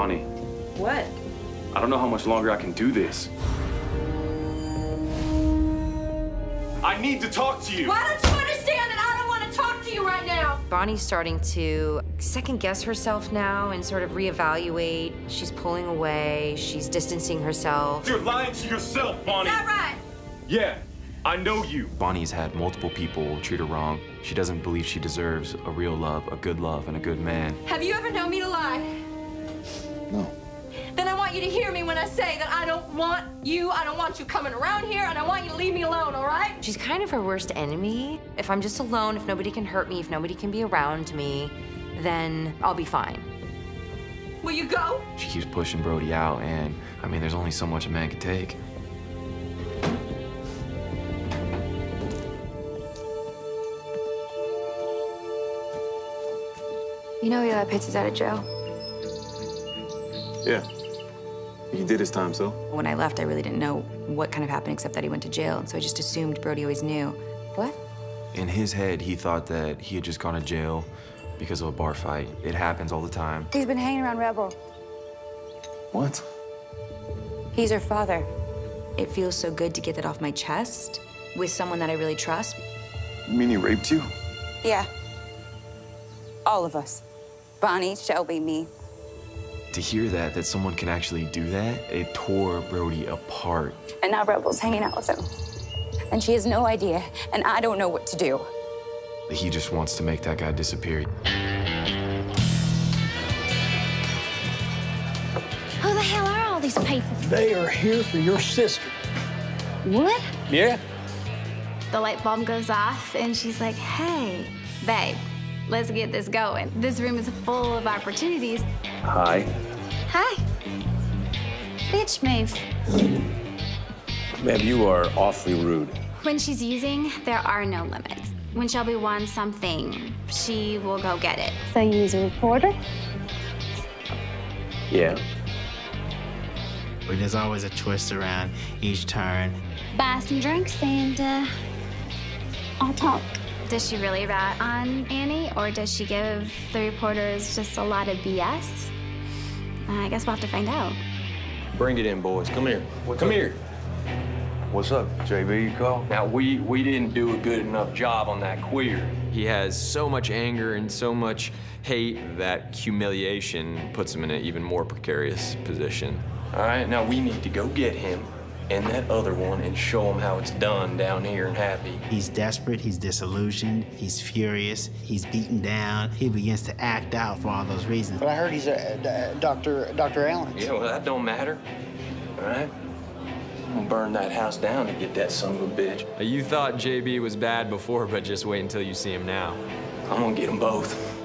Bonnie, What? I don't know how much longer I can do this. I need to talk to you. Why don't you understand that I don't want to talk to you right now? Bonnie's starting to second guess herself now and sort of reevaluate. She's pulling away, she's distancing herself. You're lying to yourself, Bonnie. Is that right? Yeah, I know you. Bonnie's had multiple people treat her wrong. She doesn't believe she deserves a real love, a good love, and a good man. Have you ever known me to lie? No. Then I want you to hear me when I say that I don't want you, I don't want you coming around here, and I want you to leave me alone, all right? She's kind of her worst enemy. If I'm just alone, if nobody can hurt me, if nobody can be around me, then I'll be fine. Will you go? She keeps pushing Brody out, and I mean, there's only so much a man can take. You know Eli Pitts is out of jail. Yeah. He did his time, so. When I left, I really didn't know what kind of happened except that he went to jail, and so I just assumed Brody always knew. What? In his head, he thought that he had just gone to jail because of a bar fight. It happens all the time. He's been hanging around Rebel. What? He's her father. It feels so good to get that off my chest with someone that I really trust. You mean he raped you? Yeah. All of us. Bonnie, Shelby, me. To hear that, that someone can actually do that, it tore Brody apart. And now Rebel's hanging out with him. And she has no idea, and I don't know what to do. He just wants to make that guy disappear. Who the hell are all these people? They are here for your sister. What? Yeah? The light bulb goes off, and she's like, hey, babe, let's get this going. This room is full of opportunities. Hi. Hi. Bitch move. Ma'am, you are awfully rude. When she's using, there are no limits. When Shelby wants something, she will go get it. So you use a reporter? Yeah. But there's always a twist around each turn. Buy some drinks and uh, I'll talk. Does she really rat on Annie, or does she give the reporters just a lot of BS? Uh, I guess we'll have to find out. Bring it in, boys. Come here. Come here. What's up, JB? You call? Now, we, we didn't do a good enough job on that queer. He has so much anger and so much hate that humiliation puts him in an even more precarious position. All right, now we need to go get him and that other one and show him how it's done down here in Happy. He's desperate, he's disillusioned, he's furious, he's beaten down. He begins to act out for all those reasons. But I heard he's a, a Dr. Dr. Allen. Yeah, well, that don't matter. All right? I'm gonna burn that house down to get that son of a bitch. You thought JB was bad before, but just wait until you see him now. I'm gonna get them both.